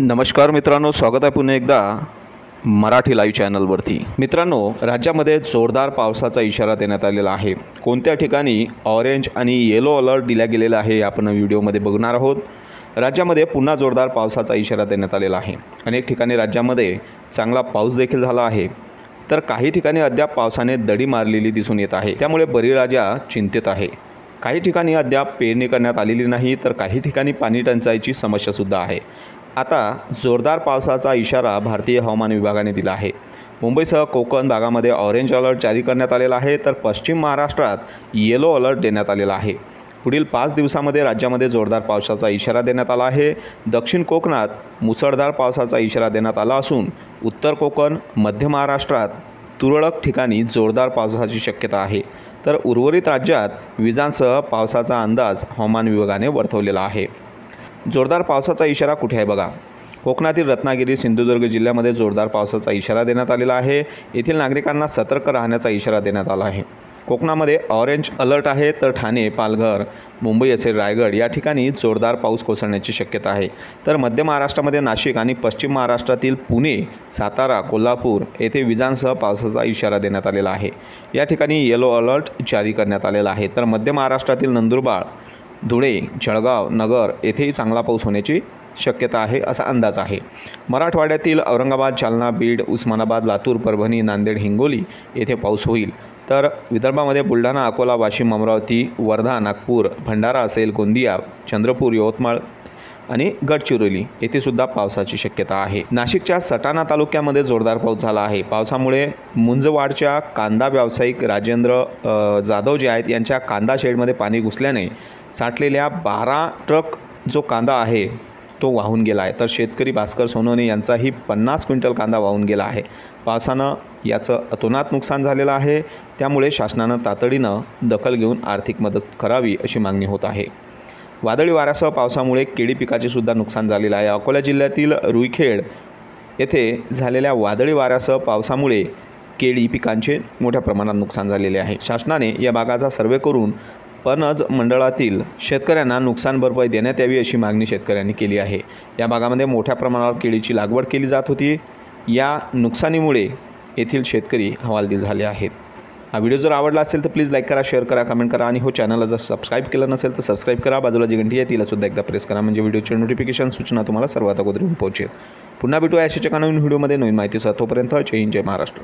नमस्कार मित्रांनो स्वागत आहे पुन्हा एकदा मराठी लाईव्ह चॅनलवरती मित्रांनो राज्यामध्ये जोरदार पावसाचा इशारा देण्यात आलेला आहे. कोणत्या ठिकाणी ऑरेंज आणि येलो अलर्ट दिला गेलेला आहे आपण व्हिडिओमध्ये बघणार आहोत. राज्यामध्ये पुन्हा जोरदार पावसाचा इशारा देण्यात आलेला आहे. अनेक ठिकाणी राज्यामध्ये चांगला पाऊस देखील झाला आहे. तर काही ठिकाणी अद्याप पावसाने दडी मारलेली दिसून येत आहे. त्यामुळे बळीराजा चिंतेत आहे. काही ठिकाणी अद्याप पेरणी करण्यात आलेली नाही तर काही ठिकाणी पाणी टंचाईची समस्यासुद्धा आहे. आता जोरदार पावसाचा इशारा भारतीय हवामान विभागाने दिला आहे. मुंबईसह कोकण भागामध्ये ऑरेंज अलर्ट जारी करण्यात आलेला आहे तर पश्चिम महाराष्ट्रात येलो अलर्ट देण्यात आलेला आहे. पुढील पाच दिवसामध्ये राज्यामध्ये जोरदार पावसाचा इशारा देण्यात आला आहे. दक्षिण कोकणात मुसळधार पावसाचा इशारा देण्यात आला असून उत्तर कोकण मध्य महाराष्ट्रात तुरळक ठिकाणी जोरदार पावसाची शक्यता आहे. तर उर्वरित राज्यात विजांसह पावसाचा अंदाज हवामान विभागाने वर्तवलेला आहे. जोरदार पावसाचा इशारा कुठे आहे बघा. कोकणातील रत्नागिरी सिंधुदुर्ग जिल्ह्यामध्ये जोरदार पावसाचा इशारा देण्यात आलेला आहे. येथील नागरिकांना सतर्क राहण्याचा इशारा देण्यात आला आहे. कोकणामध्ये ऑरेंज अलर्ट आहे तर ठाणे पालघर मुंबई असेल रायगड या ठिकाणी जोरदार पाऊस कोसळण्याची शक्यता आहे. तर मध्य महाराष्ट्रामध्ये नाशिक आणि पश्चिम महाराष्ट्रातील पुणे सातारा कोल्हापूर येथे विजांसह पावसाचा इशारा देण्यात आलेला आहे. या ठिकाणी येलो अलर्ट जारी करण्यात आलेला आहे. तर मध्य महाराष्ट्रातील नंदुरबार धुळे जळगाव नगर येथेही चांगला पाऊस होण्याची शक्यता आहे असा अंदाज आहे. मराठवाड्यातील औरंगाबाद जालना बीड उस्मानाबाद लातूर परभणी नांदेड हिंगोली येथे पाऊस होईल. तर विदर्भामध्ये बुलढाणा अकोला वाशिम अमरावती वर्धा नागपूर भंडारा असेल गोंदिया चंद्रपूर यवतमाळ आणि गडचिरोली येथे सुद्धा पावसाची शक्यता आहे. नाशिकच्या सटाणा तालुक्यामध्ये जोरदार पाऊस झाला आहे. पावसामुळे मुंजवाडच्या कांदा व्यावसायिक राजेंद्र जाधव जे आहेत यांच्या कांदा शेडमध्ये पाणी घुसल्याने साठलेल्या बारा ट्रक जो कांदा आहे तो वाहून गेला आहे. तर शेतकरी भास्कर सोनवणे यांचाही पन्नास क्विंटल कांदा वाहून गेला आहे. पावसानं याचं अतोनात नुकसान झालेलं आहे. त्यामुळे शासनानं तातडीनं दखल घेऊन आर्थिक मदत करावी अशी मागणी होत आहे. वादळी वाऱ्यासह पावसामुळे केळी पिकाचे सुद्धा नुकसान झालेलं आहे. अकोला जिल्ह्यातील रुईखेड येथे झालेल्या वादळी वाऱ्यासह पावसामुळे केळी पिकांचे मोठ्या प्रमाणात नुकसान झालेले आहे. शासनाने या भागाचा सर्वे करून पणज मंडळातील शेतकऱ्यांना नुकसान भरपाई देण्यात यावी अशी मागणी शेतकऱ्यांनी केली आहे. या भागामध्ये मोठ्या प्रमाणावर केळीची लागवड केली जात होती. या नुकसानीमुळे येथील शेतकरी हवालदिल झाले आहेत. हा व्हिडिओ जर आवडला असेल तर प्लीज लाईक करा शेअर करा कमेंट करा. आणि हो चॅनलला जर सबस्क्राईब केलं नसेल तर सबस्क्राईब करा. बाजूला जी घंटी आहे तिला सुद्धा एकदा प्रेस करा. म्हणजे व्हिडिओचे नोटिफिकेशन सूचना तुम्हाला सर्वात अगोदर येऊन पोहोचेल. पुन्हा भेटूया अशाच्या नवीन व्हिडिओमध्ये नवीन माहितीसह तोपर्यंत जय हिंद जय महाराष्ट्र.